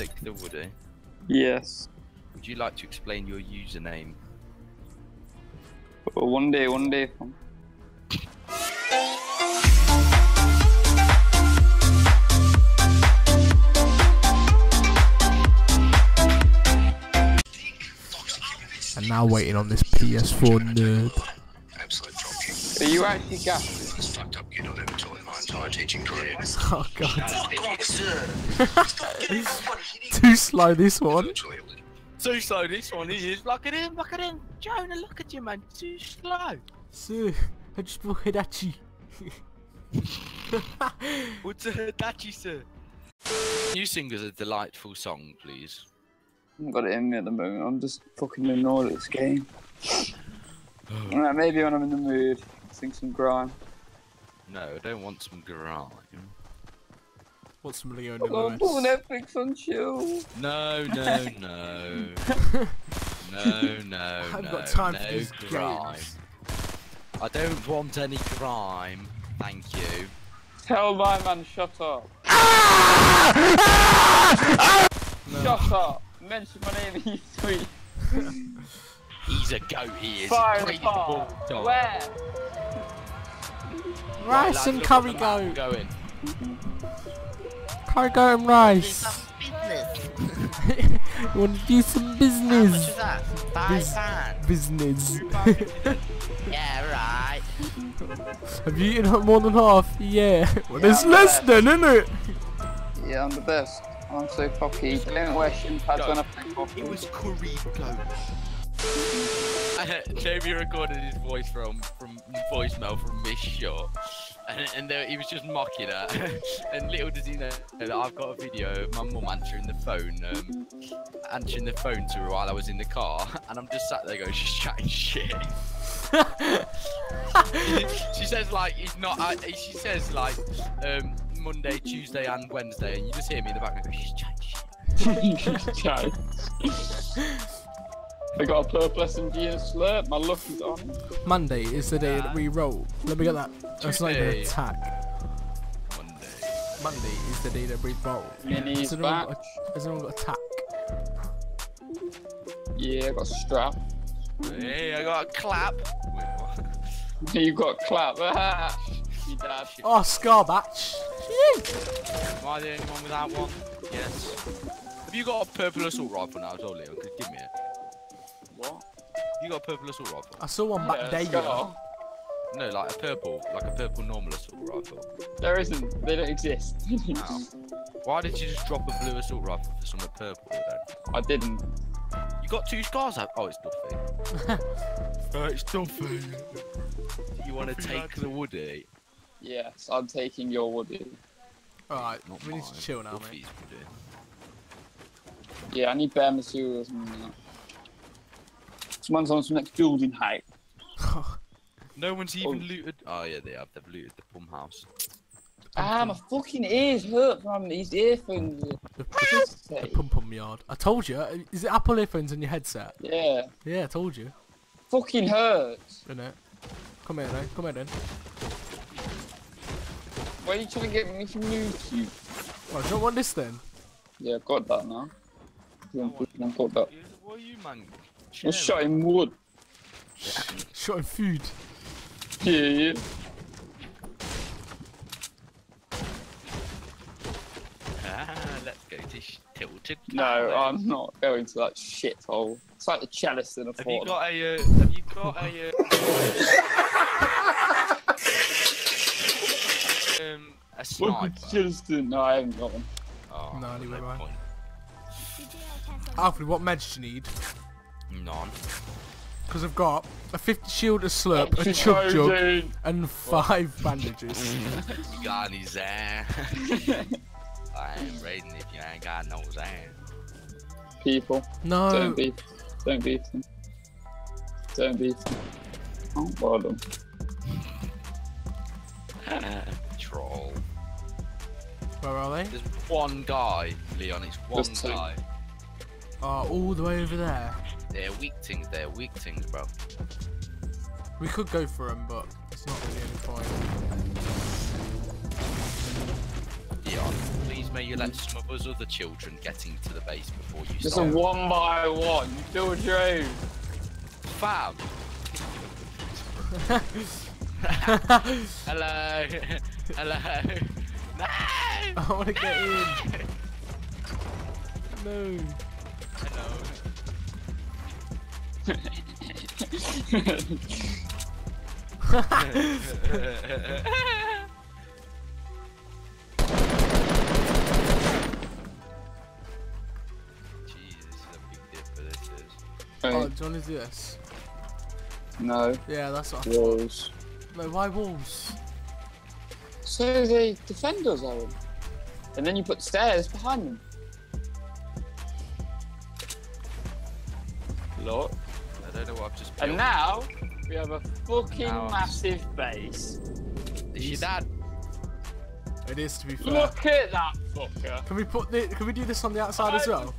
take the woody? Eh? Yes. Would you like to explain your username? One day, one day. And now waiting on this PS4 nerd. Are you actually gassed? Taught in entire teaching career. Oh god. Too slow this one. Too slow this one he is. Look at him, look at him. Jonah, look at you, man. Too slow. Sir, I just look at that you. What's a Hitachi, sir? Can you sing us a delightful song, please? I haven't got it in me at the moment. I'm just fucking annoyed at this game. Alright, maybe when I'm in the mood, sing some grime. No, I don't want some grime. What's some Leon Oh, pull Netflix on chill. No, no, no. no, no, I've no. got time no for these grime. games. I don't want any grime. Thank you. Tell my man, shut up. No. Shut up. Mention my name, he's sweet. He's a goat, he is. Fire in the car. bulldog. Where? Right, Rice lads, and look curry at the map goat. Going. Curry goat and rice. you want to do some business? that? Biz- pounds. Business. Yeah, right. Have you eaten more than half? Yeah. Well, Yeah, there's I'm less than, then, isn't it? Yeah, I'm the best. I'm so cocky. Don't wear shin pads Go. when I play coffee. It was curry goat. Jamie recorded his voice from from voicemail from Miss Shaw, and, and there, he was just mocking her. and little does he know that I've got a video of my mum answering the phone, um, answering the phone to her while I was in the car, and I'm just sat there going, she's chatting shit. she says like he's not. Uh, she says like um, Monday, Tuesday, and Wednesday, and you just hear me in the background go, she's chatting shit. Chat. I got a purple SMG and slurp. My luck is on. Monday is the day that we roll. Let me get that. That's not even an attack. Monday. Monday is the day that we roll. Mini's Has anyone back. got, has anyone got attack? Yeah, I got strap. Hey, I got a clap. Wait, what? You got clap. you dad. Oh, Scar batch. Am I the only one without one? Yes. Have you got a purple assault rifle now as well, Leon? Give me it. What? You got a purple assault rifle? I saw one back Yeah, there. Scar. No, like a purple, like a purple normal assault rifle. There isn't. They don't exist. Ow. Why did you just drop a blue assault rifle for something purple then? I didn't. You got two scars out. Oh, it's Duffy. oh, uh, it's Duffy. Do you want to take the woody? Yes, I'm taking your woody. Alright, Not we need to chill now, mate. Woody. Yeah, I need bare materials and that. Someone's on some next building height. No one's even Oh. looted. Oh yeah, they have. They've looted the pump house. Ah, my fucking ears hurt from these earphones. The, Piss the sake. pum pum yard. I told you. Is it Apple earphones on your headset? Yeah, Yeah, I told you. fucking hurts. Isn't it? Come here then. Come here then. Why are you trying to get me from YouTube? Oh, do you not want this then? Yeah, I've got that now. Yeah, I've got that. What are you, man? I'm shot in wood. Shot in food. Yeah, yeah. Ah, let's go to tilted. No, Tower. I'm not going to that shithole. It's like the chalice in a Have you got a? Uh, have you got a? Uh, um, a What sniper. the chalice do? No, I haven't got one. Oh, No, neither no have I. point. Alfred, what meds do you need? None. Because I've got a 50 shield, a slurp, a chug jug, and five bandages. You got any Zan? I ain't raiding if you ain't got no Zan. People, No. don't beef. Don't beef them. Don't beef them. Oh, bother them. Troll. Where are they? There's one guy, Leon. It's one Just two. guy. Oh, all the way over there. They're weak things. They're weak things, bro. We could go for them, but it's not really any point. Leon, please may you let some of us other children get into the base before you Just a one by one. you Build your own. Fam. Hello. Hello. No. I want to get in. No. Oh, Wait, do you want to do this? no. Yeah, that's what I thought. Walls. No, why walls? So they defend us, Owen. And then you put stairs behind them. I don't know what I've just. And now we have a fucking Now I'm- massive base. Is your dad? It is to be fair. Look at that fucker. Can we put the? Can we do this on the outside as well?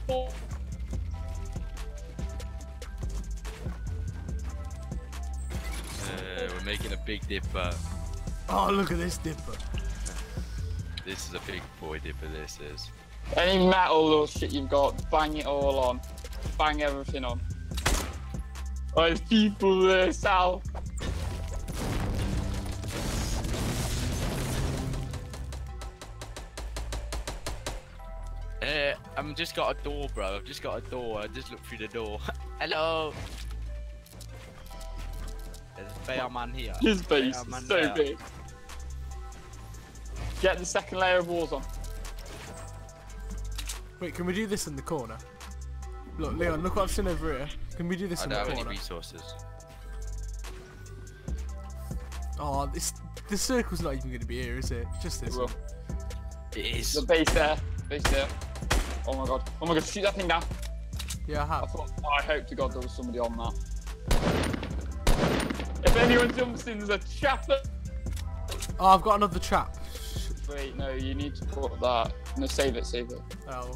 Uh, we're making a big dipper. Oh, look at this dipper. This is a big boy dipper. This is. Any metal or shit you've got, bang it all on. Bang everything on. There's people there, Sal. Uh, I've just got a door, bro. I've just got a door. I just looked through the door. Hello. There's a bear man here. His base is so there. big. Get the second layer of walls on. Wait, can we do this in the corner? Look, Leon, look what I've seen over here. Can we do this I in don't the have any resources. Oh, this the circle's not even going to be here, is it? Just this It will. one. It is. The base there. Base there. Oh my god. Oh my god, shoot that thing down. Yeah, I I have. thought oh, I hope to god there was somebody on that. If anyone jumps in, there's a trap. Oh, I've got another trap. Wait, no, you need to put that. No, save it, save it. Oh,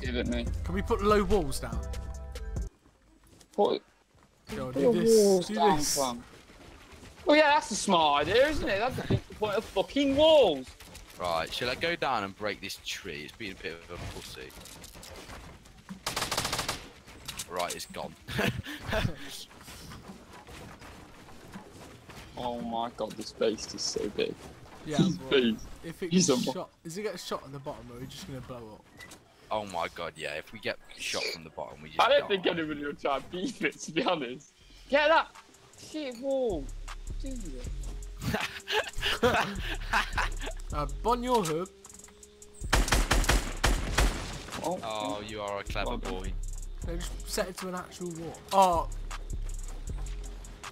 Give it me. can we put low walls down? Put, Go, do this. Do this. fam. Oh yeah, that's a smart idea, isn't it? That's the point of fucking walls. Right, should I go down and break this tree? It's been a bit of a pussy. Right, it's gone. Oh my god, this base is so big. Yeah, This but base. if it He's gets a- shot, is it get shot at the bottom, or are we just going to blow up? Oh my god, yeah. If we get shot from the bottom, we just. I don't die. think anybody will try and beat it, to be honest. Get that shit wall. Do it. Uh, bon your hub. Oh, Oh, you are a clever boy. They just set it to an actual wall. Oh,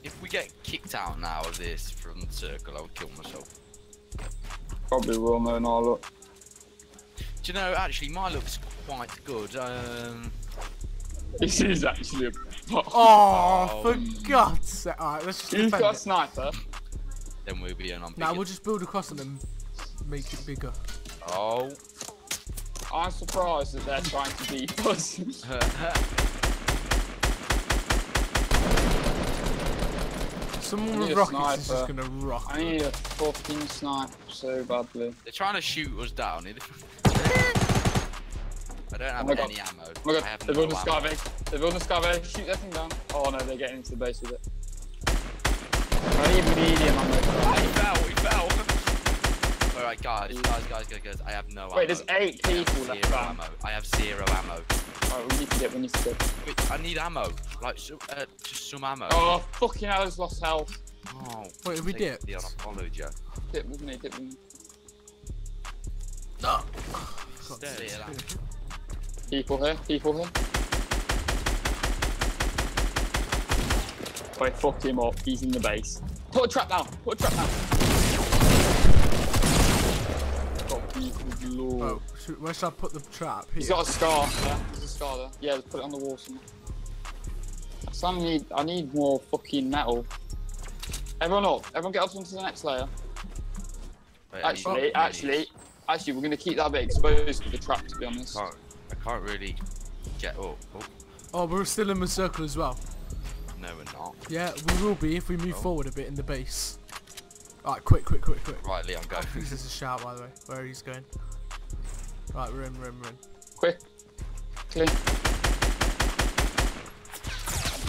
If we get kicked out now of this from the circle, I would kill myself. probably will know now, look. Do you know, actually, my looks quite good. Um, This is actually a. oh, Oh. for God's sake! Alright, let's just Who's defend got a sniper? then we'll be an on. Now we'll just build across and then make it bigger. Oh. I'm surprised that they're trying to beat us. Someone I with need a rockets is just gonna rock. I need a fucking snipe so badly. They're trying to shoot us down. I don't have my God. any ammo. Oh my I god, have they're no building a ammo. sky base. They're building a sky. Shoot that thing down. Oh no, they're getting into the base with it. I need medium ammo. Oh, he fell, he fell. Alright, guys, guys, guys, guys, guys, I have no ammo. Wait, there's eight I have people zero left, ammo. I have zero ammo. Alright, we need to get, we need to get. Wait, I need ammo. Like, so, uh, just some ammo. Oh, fucking hell, he's lost health. Oh, Wait, have we take dipped? the honor, followed you. Dip with me, dip with me. No. Stay there. People here, people here. Wait, fuck him up. He's in the base. Put a trap down. Put a trap down. Got. Oh, should, where should I put the trap? Here. He's got a scar. Yeah, there's a scar there. Yeah, let's put it on the wall somewhere. So I need, I need more fucking metal. Everyone up. Everyone get up onto the next layer. Wait, I Actually, actually, actually, we're gonna keep that bit exposed for the trap. To be honest. Can't, I can't really get up. Oh, Oh, we're still in the circle as well. no, we're not. Yeah, we will be if we move Oh. forward a bit in the base. Alright, quick, quick, quick, quick. Right, Leon, go. This is a shout, by the way, where he's going. Right, we're in, we're in, we're in. Quick. Clean.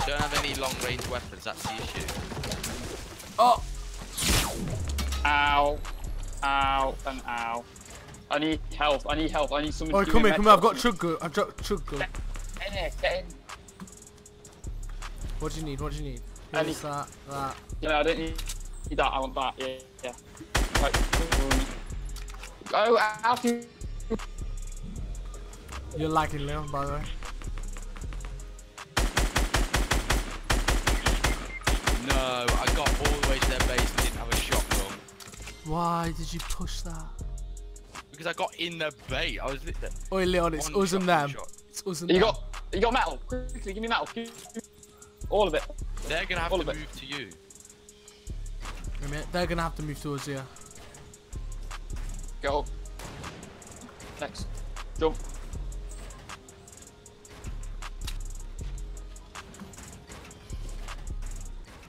Don't have any long range weapons. That's the issue. Oh! Ow. Ow and ow. I need health. I need health. I need someone Oh, to come here, come here. I've got kit. chug gun. I've got chug gun. Get in here, get in. What do you need? What do you need? I Here's need- that, that. Yeah, I don't need, need that. I want that. Yeah, yeah. Right. Oh, Alfie. You're lagging, Leon, by the way. No, I got all the way to their base and didn't have a shotgun Why did you push that? Because I got in the bait. I was lit- Oi, Leon, it's one us and them. shot. It's us and You them. got, you got metal. Quickly, give me metal. All of it. They're gonna have All to of it. move to you. Wait a minute, They're gonna have to move towards here. Go. Next. Jump.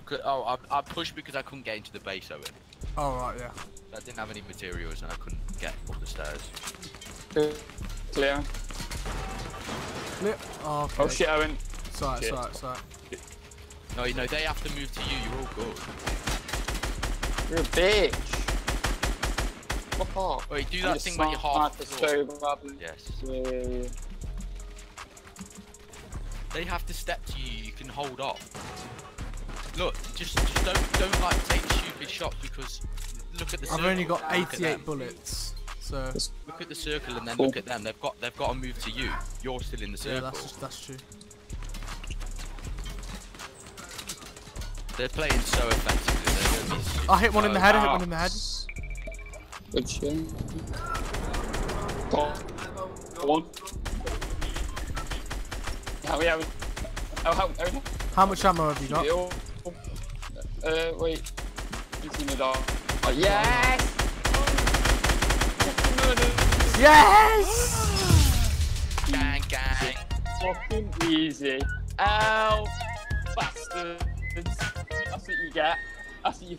C- Oh, I, I pushed because I couldn't get into the base of it. Oh, right, yeah. I didn't have any materials and I couldn't get up stairs. Clear. Flip. Oh, oh, okay. Oh shit, Owen. Sorry, shit. sorry, sorry. No, you know they have to move to you. You're all good. You're a bitch. Fuck off. Wait, do I that thing a where you half sniper floor. so. Yes. Yeah, yeah, yeah. They have to step to you. You can hold off. Look, just just don't don't like take stupid shots because look at the. I've only got Look at 88 them. bullets. So, Look at the circle and then Cool. look at them. They've got they've got to move to you. You're still in the yeah, circle. that's just, that's true. They're playing so effectively. They're gonna be I hit one in the so- head, I hit one in the head. Good shit. Go on. Go on. Help me, Owen. Oh, help, How much ammo have you got? Uh, wait. He's gonna die. Oh, yes! Fucking murder. Yes! Gang gang. Fucking easy. Ow! Bastards. That's what you get. That's what you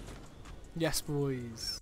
Yes, boys.